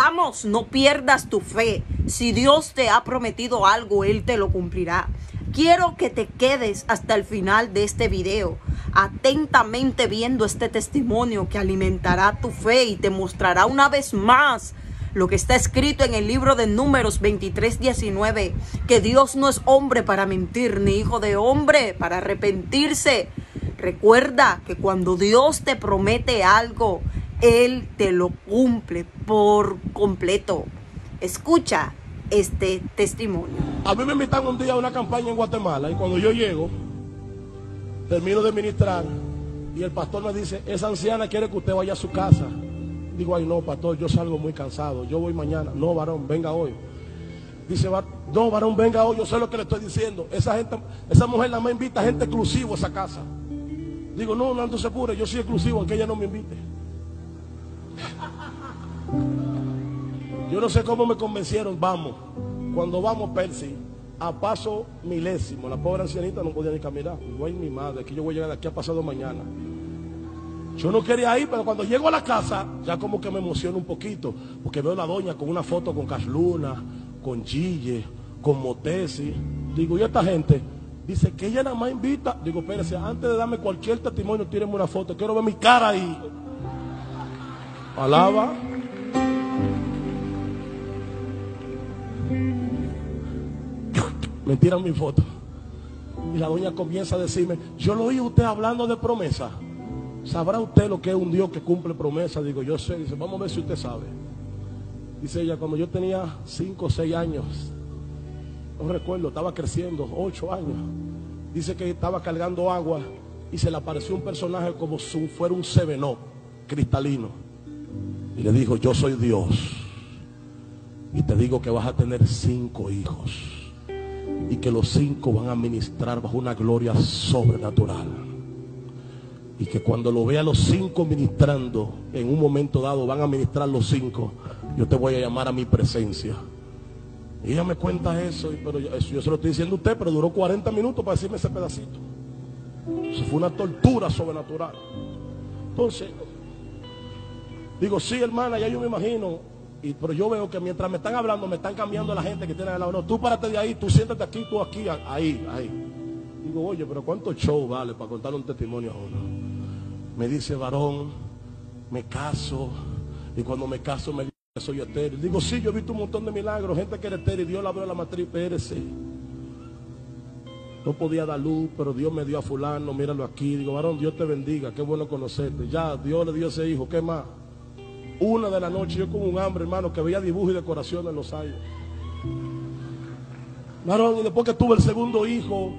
Vamos, no pierdas tu fe. Si Dios te ha prometido algo, Él te lo cumplirá. Quiero que te quedes hasta el final de este video, atentamente viendo este testimonio que alimentará tu fe y te mostrará una vez más lo que está escrito en el libro de Números 23, 19, que Dios no es hombre para mentir, ni hijo de hombre para arrepentirse. Recuerda que cuando Dios te promete algo, Él te lo cumple por completo. Escucha este testimonio. A mí me invitan un día a una campaña en Guatemala y cuando yo llego, termino de ministrar y el pastor me dice, esa anciana quiere que usted vaya a su casa. Digo, ay no, pastor, yo salgo muy cansado, yo voy mañana. No, varón, venga hoy. Dice, no, varón, venga hoy, yo sé lo que le estoy diciendo. Esa gente, esa mujer la me invita a gente exclusiva a esa casa. Digo, no, no, no se apure, yo soy exclusivo, aunque ella no me invite. Yo no sé cómo me convencieron, vamos. Cuando vamos, Percy, a paso milésimo, la pobre ancianita no podía ni caminar. Digo, mi madre, que yo voy a llegar de aquí a pasado mañana. Yo no quería ir, pero cuando llego a la casa, ya como que me emociono un poquito, porque veo a la doña con una foto con Casluna, con Gille, con Motesi. Digo, ¿y esta gente? Dice que ella nada más invita. Digo, espérese, antes de darme cualquier testimonio, tírenme una foto. Quiero ver mi cara ahí. Alaba. Me tiran mi foto. Y la doña comienza a decirme, yo lo oí usted hablando de promesa. ¿Sabrá usted lo que es un Dios que cumple promesas? Digo, yo sé. Dice, vamos a ver si usted sabe. Dice ella, cuando yo tenía 5 o 6 años, no recuerdo, estaba creciendo, 8 años. Dice que estaba cargando agua y se le apareció un personaje como si fuera un sebenó cristalino. Y le dijo, yo soy Dios. Y te digo que vas a tener cinco hijos. Y que los cinco van a ministrar bajo una gloria sobrenatural y que cuando lo vea los cinco ministrando, en un momento dado van a ministrar los cinco, yo te voy a llamar a mi presencia. Y ella me cuenta eso, pero yo, yo se lo estoy diciendo a usted, pero duró 40 minutos para decirme ese pedacito. Eso fue una tortura sobrenatural. Entonces, digo, sí, hermana, ya yo me imagino, y, pero yo veo que mientras me están hablando, me están cambiando la gente que tiene al lado. No, tú párate de ahí, tú siéntate aquí, tú aquí, ahí, ahí. Digo, oye, pero ¿cuánto show vale para contar un testimonio a uno? me dice, varón, me caso. Y cuando me caso me dice, soy estéril. Digo, sí, yo he visto un montón de milagros. Gente que era estéril, Dios la abrió la matriz, espérese. No podía dar luz, pero Dios me dio a fulano, míralo aquí. Digo, varón, Dios te bendiga, qué bueno conocerte. Ya, Dios le dio ese hijo, ¿qué más? Una de la noche, yo con un hambre, hermano, que veía dibujos y decoraciones en los años. Varón, y después que tuve el segundo hijo,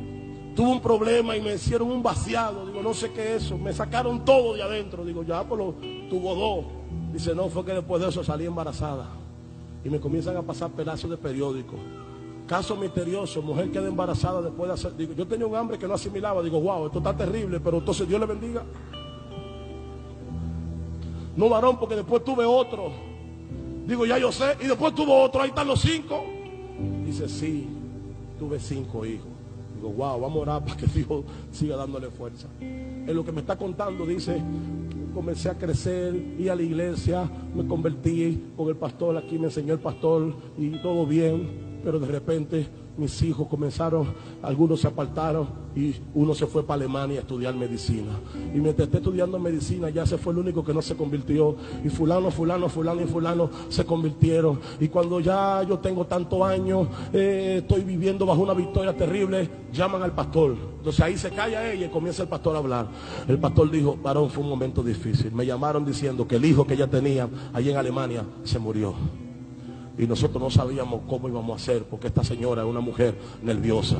tuve un problema y me hicieron un vaciado. Digo, no sé qué es eso. Me sacaron todo de adentro. Digo, ya, pues lo, tuvo dos. Dice, no, fue que después de eso salí embarazada. Y me comienzan a pasar pedazos de periódico. Caso misterioso, mujer queda embarazada después de hacer. Digo, yo tenía un hambre que no asimilaba. Digo, wow, esto está terrible, pero entonces Dios le bendiga. No varón, porque después tuve otro. Digo, ya yo sé. Y después tuvo otro, ahí están los cinco. Dice, sí, tuve cinco hijos. Digo, wow, vamos a orar para que Dios siga dándole fuerza. En lo que me está contando dice, comencé a crecer, y a la iglesia, me convertí con el pastor, aquí me enseñó el pastor y todo bien, pero de repente mis hijos comenzaron, algunos se apartaron y uno se fue para Alemania a estudiar medicina. Y mientras esté estudiando medicina ya se fue el único que no se convirtió. Y fulano, fulano, fulano y fulano se convirtieron. Y cuando ya yo tengo tantos años, eh, estoy viviendo bajo una victoria terrible, llaman al pastor. Entonces ahí se calla ella y comienza el pastor a hablar. El pastor dijo, varón, fue un momento difícil. Me llamaron diciendo que el hijo que ella tenía allí en Alemania se murió y nosotros no sabíamos cómo íbamos a hacer porque esta señora es una mujer nerviosa.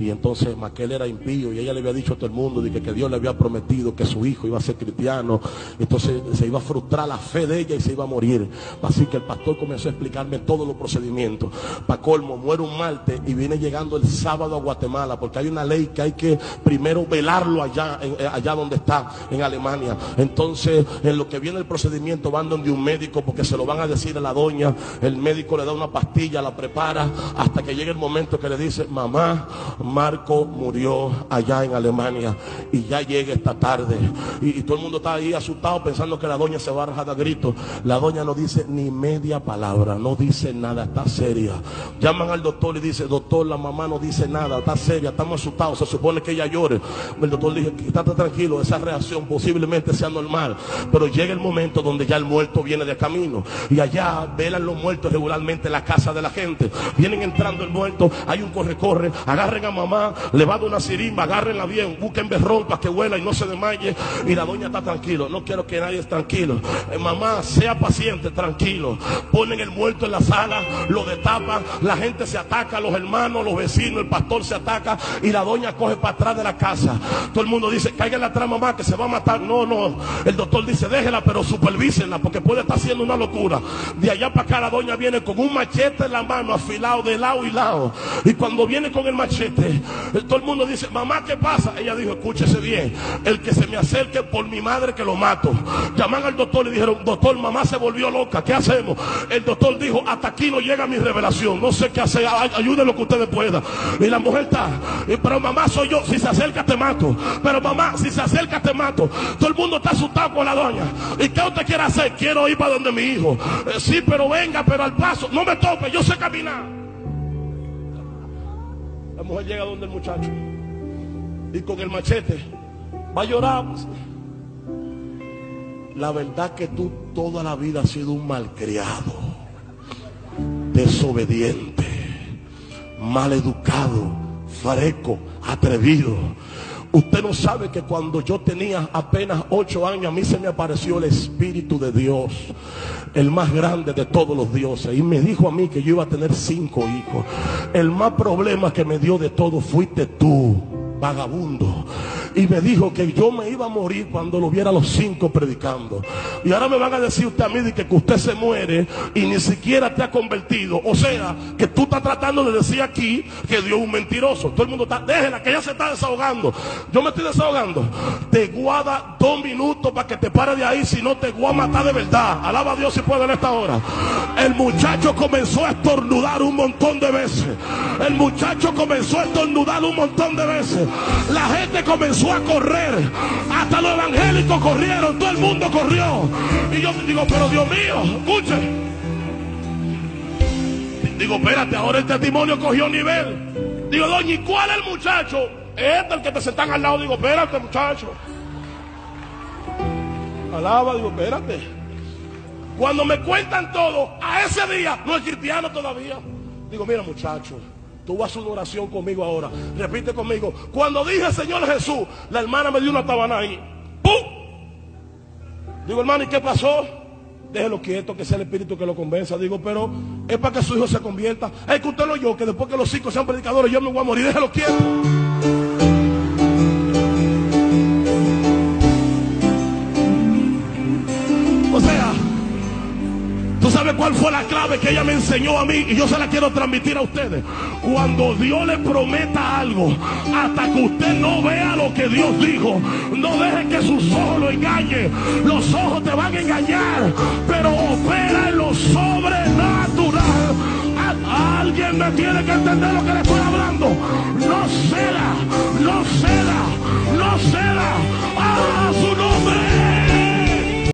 Y entonces Maquel era impío y ella le había dicho a todo el mundo que, que Dios le había prometido que su hijo iba a ser cristiano. Entonces se iba a frustrar la fe de ella y se iba a morir. Así que el pastor comenzó a explicarme todos los procedimientos. Para colmo muere un martes y viene llegando el sábado a Guatemala porque hay una ley que hay que primero velarlo allá eh, allá donde está en Alemania. Entonces en lo que viene el procedimiento van donde un médico porque se lo van a decir a la doña. El médico le da una pastilla, la prepara, hasta que llega el momento que le dice, mamá, Marco murió allá en Alemania y ya llega esta tarde. Y, todo el mundo está ahí asustado pensando que la doña se va a rajar a gritos. La doña no dice ni media palabra, no dice nada, está seria. Llaman al doctor y dice, doctor, la mamá no dice nada, está seria, estamos asustados, se supone que ella llore. El doctor dice, estate tranquilo, esa reacción posiblemente sea normal, pero llega el momento donde ya el muerto viene de camino y allá velan los muertos regularmente en la casa de la gente. Vienen entrando el muerto, hay un corre-corre, agarren a mamá, le va dar una sirimba, agárrenla bien, busquen berrón para que huela y no se desmaye y la doña está tranquilo. No quiero que nadie esté tranquilo. Eh, mamá, sea paciente, tranquilo. Ponen el muerto en la sala, lo destapan, la gente se ataca, los hermanos, los vecinos, el pastor se ataca y la doña coge para atrás de la casa. Todo el mundo dice, cáiganle atrás mamá que se va a matar. No, no. El doctor dice, déjela, pero supervísenla porque puede estar haciendo una locura. De allá para acá la doña viene con un machete en la mano, afilado de lado y lado. Y cuando viene con el machete, todo el mundo dice, mamá, ¿qué pasa? Ella dijo, escúchese bien, el que se me acerque por mi madre que lo mato. Llaman al doctor y dijeron, doctor, mamá se volvió loca, ¿qué hacemos? El doctor dijo, hasta aquí no llega mi revelación, no sé qué hacer, ay- ayude lo que ustedes puedan. Y la mujer está, "Eh, pero mamá soy yo, si se acerca te mato. Pero mamá, si se acerca te mato. Todo el mundo está asustado con la doña. ¿Y qué usted quiere hacer? Quiero ir para donde mi hijo. "Eh, sí, pero venga, pero al no me tope, yo sé caminar. La mujer llega donde el muchacho y con el machete va a llorar. La verdad que tú toda la vida has sido un malcriado, desobediente, mal educado, freco, atrevido. Usted no sabe que cuando yo tenía apenas ocho años a mí se me apareció el Espíritu de Dios, el más grande de todos los dioses, y me dijo a mí que yo iba a tener cinco hijos. El más problema que me dio de todo fuiste tú, vagabundo. Y me dijo que yo me iba a morir cuando lo viera los cinco predicando. Y ahora me van a decir usted a mí que usted se muere y ni siquiera te ha convertido. O sea, que tú estás tratando de decir aquí que Dios es un mentiroso. Todo el mundo está, déjela, que ella se está desahogando. Yo me estoy desahogando. Te guarda dos minutos para que te pare de ahí, si no te voy a matar de verdad. Alaba a Dios si puede en esta hora. El muchacho comenzó a estornudar un montón de veces. El muchacho comenzó a estornudar un montón de veces. La gente comenzó a correr. Hasta los evangélicos corrieron. Todo el mundo corrió. Y yo digo, pero Dios mío, escuche. Digo, espérate, ahora el testimonio cogió nivel. Digo, doña, ¿y cuál es el muchacho? Este, el que te sentan al lado. Digo, espérate, muchacho. Alaba, digo, espérate. Cuando me cuentan todo, a ese día no es cristiano todavía. Digo, mira muchacho, tú vas a una oración conmigo ahora. Repite conmigo. Cuando dije Señor Jesús, la hermana me dio una tabana ahí. ¡Pum! Digo, hermano, ¿y qué pasó? Déjelo quieto, que sea el espíritu que lo convenza. Digo, pero es para que su hijo se convierta. Es que usted lo yo, que después que los hijos sean predicadores, yo me voy a morir. Déjelo quieto. ¿Tú sabes cuál fue la clave que ella me enseñó a mí? Y yo se la quiero transmitir a ustedes. Cuando Dios le prometa algo, hasta que usted no vea lo que Dios dijo, no deje que sus ojos lo engañen. Los ojos te van a engañar, pero opera en lo sobrenatural. A- Alguien me tiene que entender lo que le estoy hablando. No ceda, no ceda, no ceda. Ah, su